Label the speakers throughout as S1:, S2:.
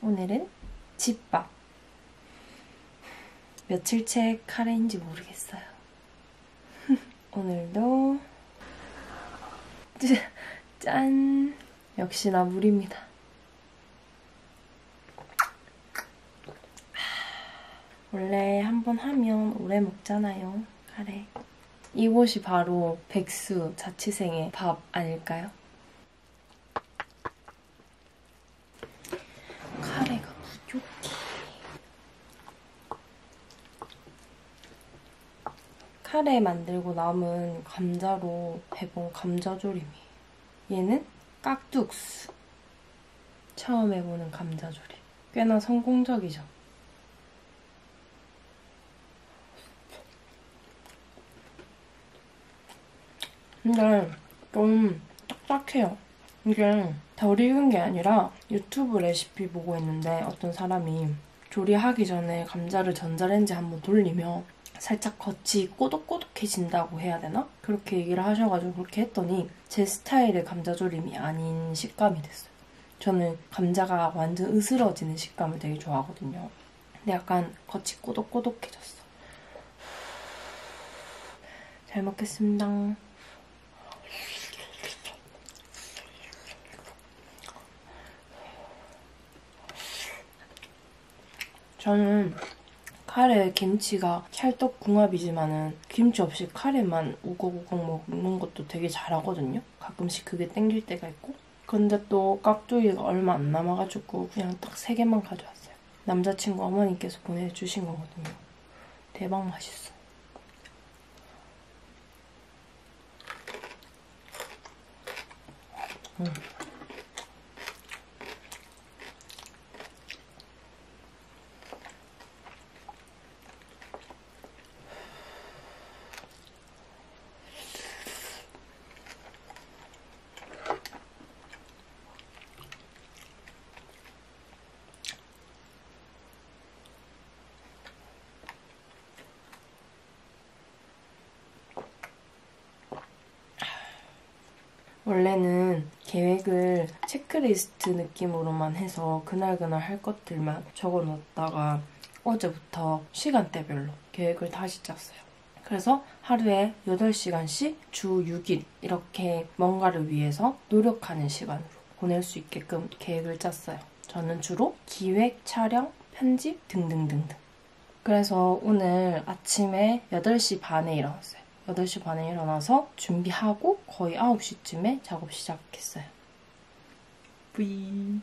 S1: 오늘은 집밥. 며칠째 카레인지 모르겠어요. 오늘도 짠! 역시나 물입니다. 원래 한 번 하면 오래 먹잖아요, 카레. 이곳이 바로 백수 자취생의 밥 아닐까요? 카레가 부족해. 카레 만들고 남은 감자로 해본 감자조림이에요. 얘는 깍둑스. 처음 해보는 감자조림. 꽤나 성공적이죠. 근데 좀 딱딱해요. 이게 덜 익은 게 아니라 유튜브 레시피 보고 있는데 어떤 사람이 조리하기 전에 감자를 전자레인지 한번 돌리면 살짝 겉이 꼬독꼬독해진다고 해야 되나? 그렇게 얘기를 하셔가지고 그렇게 했더니 제 스타일의 감자조림이 아닌 식감이 됐어요. 저는 감자가 완전 으스러지는 식감을 되게 좋아하거든요. 근데 약간 겉이 꼬독꼬독해졌어. 잘 먹겠습니다. 저는 카레 김치가 찰떡궁합이지만은 김치 없이 카레만 우걱우걱 먹는 것도 되게 잘하거든요. 가끔씩 그게 땡길 때가 있고. 근데 또 깍두기가 얼마 안 남아가지고 그냥 딱세 개만 가져왔어요. 남자친구 어머니께서 보내주신 거거든요. 대박 맛있어. 음. 원래는 계획을 체크리스트 느낌으로만 해서 그날그날 할 것들만 적어놓다가 어제부터 시간대별로 계획을 다시 짰어요. 그래서 하루에 8시간씩 주 6일 이렇게 뭔가를 위해서 노력하는 시간으로 보낼 수 있게끔 계획을 짰어요. 저는 주로 기획, 촬영, 편집 등등등등. 그래서 오늘 아침에 8시 반에 일어났어요. 8시 반에 일어나서 준비하고 거의 9시쯤에 작업 시작했어요. 뿌이.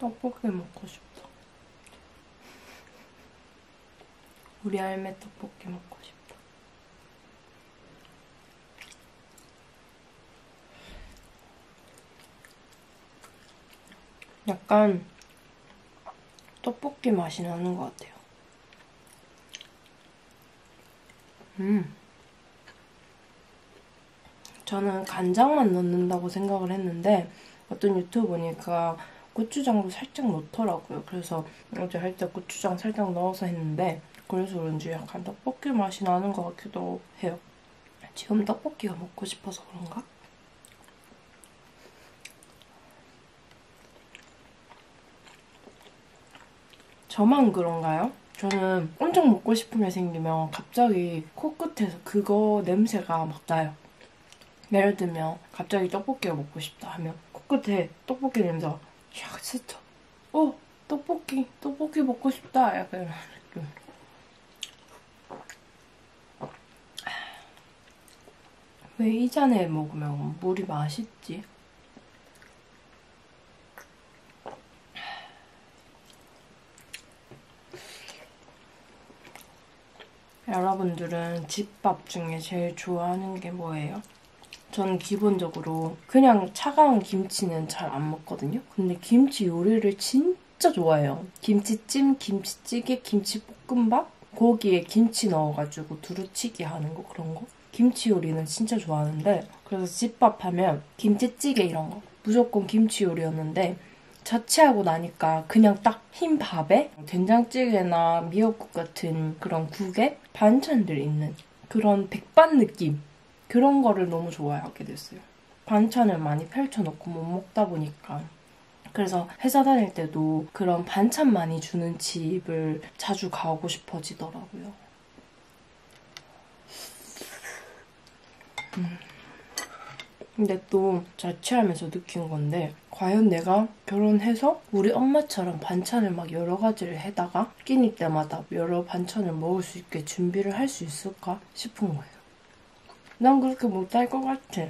S1: 떡볶이 먹고 싶다. 우리 할매 떡볶이 먹고 싶다. 약간 떡볶이 맛이 나는 것 같아요. 음. 저는 간장만 넣는다고 생각을 했는데 어떤 유튜브 보니까 고추장도 살짝 넣더라고요. 그래서 어제 할 때 고추장 살짝 넣어서 했는데 그래서 그런지 약간 떡볶이 맛이 나는 것 같기도 해요. 지금 떡볶이가 먹고 싶어서 그런가? 저만 그런가요? 저는 엄청 먹고 싶은 게 생기면 갑자기 코끝에서 그거 냄새가 막 나요. 예를 들면 갑자기 떡볶이가 먹고 싶다 하면 코끝에 떡볶이 냄새가 샥 스쳐. 어 떡볶이 떡볶이 먹고 싶다 약간 이런 느낌. 왜 이 잔에 먹으면 물이 맛있지? 여러분들은 집밥 중에 제일 좋아하는 게 뭐예요? 저는 기본적으로 그냥 차가운 김치는 잘 안 먹거든요. 근데 김치 요리를 진짜 좋아해요. 김치찜, 김치찌개, 김치볶음밥, 고기에 김치 넣어가지고 두루치기 하는 거 그런 거. 김치 요리는 진짜 좋아하는데 그래서 집밥 하면 김치찌개 이런 거 무조건 김치 요리였는데 자취하고 나니까 그냥 딱 흰 밥에 된장찌개나 미역국 같은 그런 국에 반찬들 있는 그런 백반 느낌 그런 거를 너무 좋아하게 됐어요. 반찬을 많이 펼쳐놓고 못 먹다 보니까 그래서 회사 다닐 때도 그런 반찬 많이 주는 집을 자주 가고 싶어지더라고요. 음. 근데 또 자취하면서 느낀 건데 과연 내가 결혼해서 우리 엄마처럼 반찬을 막 여러 가지를 해다가 끼니 때마다 여러 반찬을 먹을 수 있게 준비를 할 수 있을까 싶은 거예요. 난 그렇게 못할 것 같아.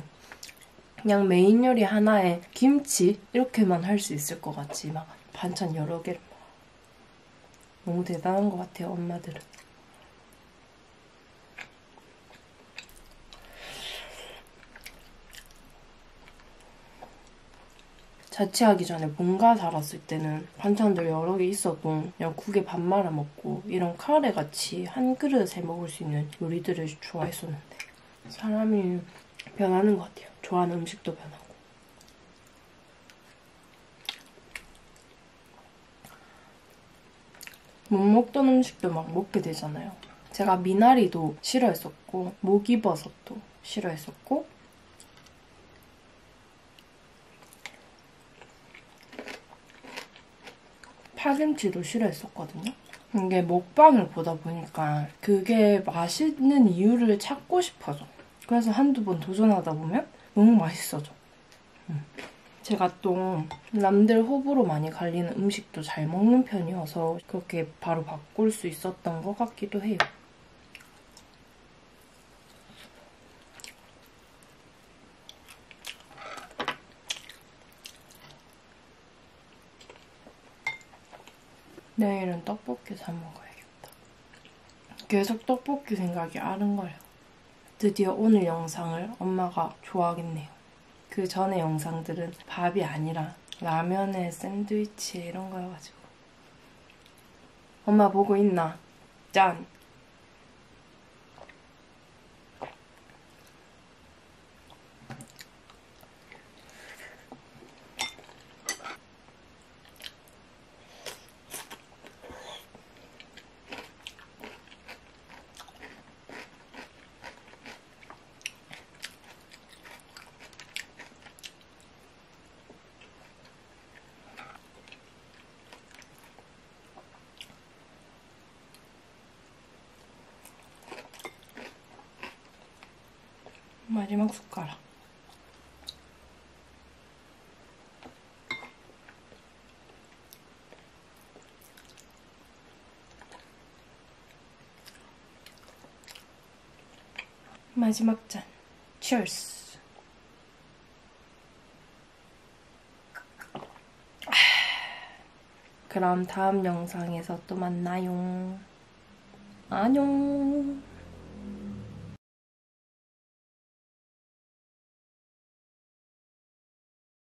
S1: 그냥 메인 요리 하나에 김치 이렇게만 할 수 있을 것 같지 막 반찬 여러 개를 너무 대단한 것 같아요 엄마들은. 자취하기 전에 본가 살았을 때는 반찬들 여러 개 있어도 그냥 국에 밥 말아 먹고 이런 카레 같이 한 그릇에 먹을 수 있는 요리들을 좋아했었는데 사람이 변하는 것 같아요. 좋아하는 음식도 변하고. 못 먹던 음식도 막 먹게 되잖아요. 제가 미나리도 싫어했었고, 목이버섯도 싫어했었고, 파김치도 싫어했었거든요. 이게 먹방을 보다 보니까 그게 맛있는 이유를 찾고 싶어져. 그래서 한두 번 도전하다 보면 너무 맛있어져. 음. 제가 또 남들 호불호 많이 갈리는 음식도 잘 먹는 편이어서 그렇게 바로 바꿀 수 있었던 것 같기도 해요. 내일은 떡볶이 사 먹어야겠다. 계속 떡볶이 생각이 아른 거예요. 드디어 오늘 영상을 엄마가 좋아하겠네요. 그 전에 영상들은 밥이 아니라 라면에 샌드위치 이런 거여가지고. 엄마 보고 있나? 짠! 마지막 숟가락. 마지막 잔. Cheers. 그럼 다음 영상에서 또 만나요. 안녕.